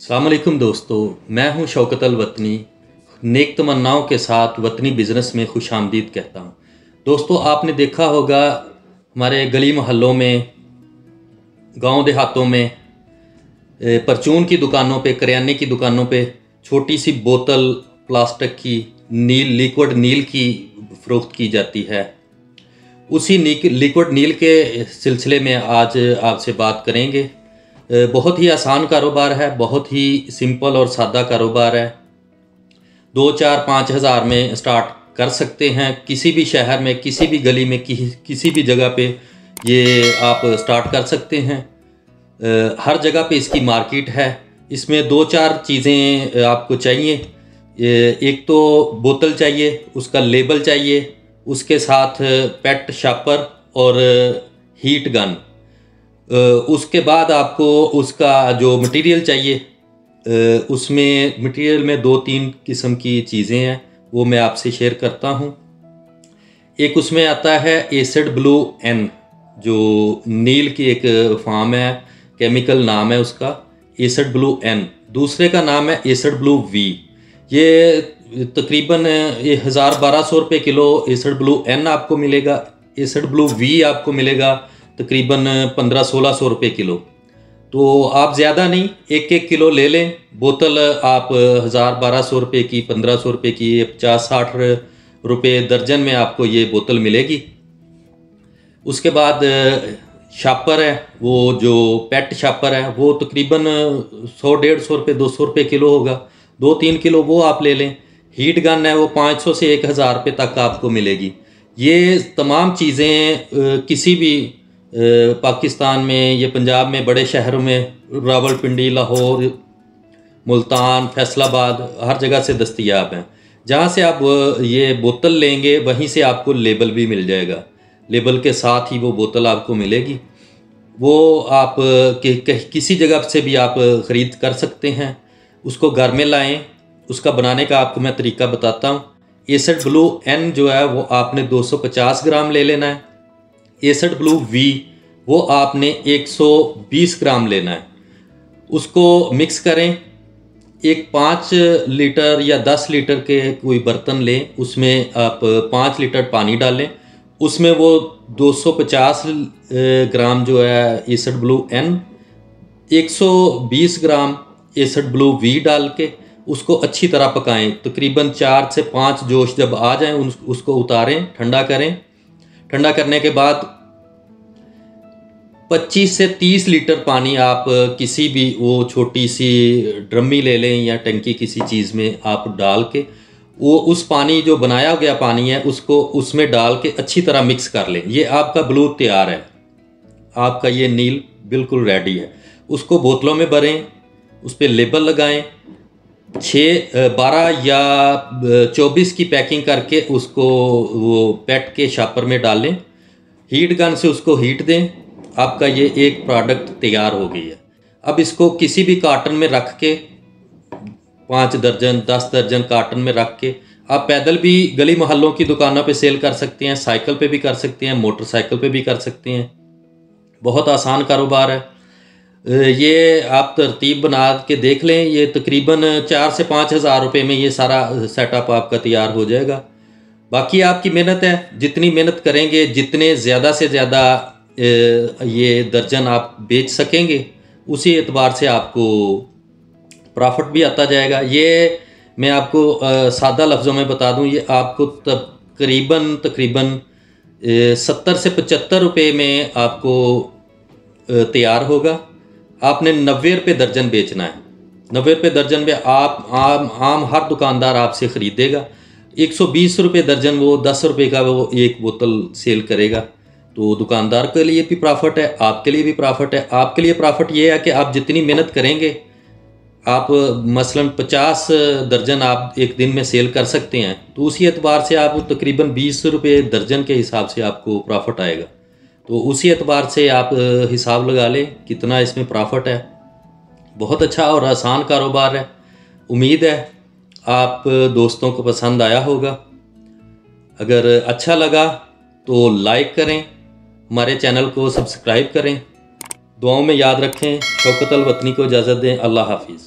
अलकुम दोस्तों, मैं हूँ शौकत अल वतनी। नेक तमन्नाओं के साथ वतनी बिज़नेस में खुश आमदीद कहता हूँ। दोस्तों, आपने देखा होगा हमारे गली मोहल्लों में, गाँव देहातों में परचून की दुकानों पे करियाने की दुकानों पे छोटी सी बोतल, प्लास्टिक की नील लिक्विड नील की फ़रोख्त की जाती है। उसी लिक्विड नील के सिलसिले में आज आपसे बात करेंगे। बहुत ही आसान कारोबार है बहुत ही सिंपल और सादा कारोबार है। दो चार पाँच हज़ार में स्टार्ट कर सकते हैं। किसी भी शहर में किसी भी गली में कि, किसी भी जगह पे ये आप स्टार्ट कर सकते हैं। हर जगह पे इसकी मार्केट है। इसमें दो चार चीज़ें आपको चाहिए। एक तो बोतल चाहिए उसका लेबल चाहिए उसके साथ पेट शापर और हीट गन। उसके बाद आपको उसका जो मटेरियल चाहिए उसमें मटेरियल में दो तीन किस्म की चीज़ें हैं, वो मैं आपसे शेयर करता हूँ। एक उसमें आता है एसिड ब्लू एन जो नील की एक फार्म है केमिकल नाम है उसका एसिड ब्लू एन दूसरे का नाम है एसिड ब्लू वी ये तकरीबन, ये हज़ार बारह सौ रुपये किलो एसिड ब्लू एन आपको मिलेगा एसिड ब्लू वी आपको मिलेगा तकरीबन पंद्रह सोलह सौ रुपये किलो। तो आप ज़्यादा नहीं, एक एक किलो ले लें। बोतल आप हज़ार बारह सौ रुपये की, पंद्रह सौ रुपये की, पचास साठ रुपये दर्जन में आपको ये बोतल मिलेगी। उसके बाद शापर है, वो जो पेट शापर है, वो तकरीबन सौ डेढ़ सौ रुपये, दो सौ रुपये किलो होगा। दो तीन किलो वो आप ले लें। हीट गन है, वो पाँच सौ से एक हज़ार रुपये तक आपको मिलेगी। ये तमाम चीज़ें किसी भी पाकिस्तान में ये पंजाब में बड़े शहरों में रावलपिंडी लाहौर मुल्तान फैसलाबाद हर जगह से दस्तियाब हैं। जहाँ से आप ये बोतल लेंगे वहीं से आपको लेबल भी मिल जाएगा। लेबल के साथ ही वो बोतल आपको मिलेगी। वो आप कि, कि, किसी जगह से भी आप ख़रीद कर सकते हैं। उसको घर में लाएँ। उसका बनाने का आपको मैं तरीका बताता हूँ। एसड ब्लू एन जो है वो आपने 250 ग्राम ले लेना है। एसड ब्लू वी वो आपने 120 ग्राम लेना है। उसको मिक्स करें, एक पाँच लीटर या दस लीटर के कोई बर्तन लें, उसमें आप पाँच लीटर पानी डालें। उसमें वो 250 ग्राम जो है acid blue and 120 gram acid blue V डाल के उसको अच्छी तरह पकाएँ। तकरीबन चार से पाँच जोश जब आ जाएँ उसको उतारें, ठंडा करें। ठंडा करने के बाद 25 से 30 लीटर पानी आप किसी भी वो छोटी सी ड्रमी ले लें या टंकी किसी चीज़ में आप डाल के, वो उस पानी जो बनाया गया पानी है, उसको उसमें डाल के अच्छी तरह मिक्स कर लें। ये आपका ब्लू तैयार है। आपका ये नील बिल्कुल रेडी है। उसको बोतलों में भरें, उस पर लेबल लगाएँ छः बारह या चौबीस की पैकिंग करके उसको वो पेट के शापर में डालें। हीट गन से उसको हीट दें। आपका ये एक प्रोडक्ट तैयार हो गई है। अब इसको किसी भी कार्टन में रख के, पाँच दर्जन, दस दर्जन कार्टन में रख के, आप पैदल भी गली मोहल्लों की दुकानों पे सेल कर सकते हैं, साइकिल पे भी कर सकते हैं, मोटरसाइकिल पे भी कर सकते हैं। बहुत आसान कारोबार है। ये आप तरतीब बना के देख लें, ये तकरीबन चार से पाँच हज़ार रुपये में ये सारा सेटअप आपका तैयार हो जाएगा। बाकी आपकी मेहनत है, जितनी मेहनत करेंगे, जितने ज़्यादा से ज़्यादा ये दर्जन आप बेच सकेंगे, उसी एतबार से आपको प्रॉफिट भी आता जाएगा। ये मैं आपको सादा लफ्ज़ों में बता दूँ, ये आपको तकरीबन तकरीबन सत्तर से पचहत्तर रुपये में आपको तैयार होगा। आपने नब्बे रुपये दर्जन बेचना है। नब्बे रुपये दर्जन में आप, आम आम हर दुकानदार आपसे ख़रीदेगा। एक सौ बीस रुपये दर्जन वो, दस रुपये का वो एक बोतल सेल करेगा। तो दुकानदार के लिए भी प्रॉफिट है, आपके लिए भी प्रॉफिट है। आपके लिए प्रॉफिट ये है कि आप जितनी मेहनत करेंगे, आप मसलन पचास दर्जन आप एक दिन में सेल कर सकते हैं। तो उसी एतबार से आप तकरीबन बीस रुपये दर्जन के हिसाब से आपको प्रॉफिट आएगा। तो उसी एतबार से आप हिसाब लगा लें कितना इसमें प्रॉफिट है। बहुत अच्छा और आसान कारोबार है। उम्मीद है आप दोस्तों को पसंद आया होगा। अगर अच्छा लगा तो लाइक करें, हमारे चैनल को सब्सक्राइब करें। दुआओं में याद रखें। शौकत वतनी को इजाज़त दें। अल्लाह हाफिज़।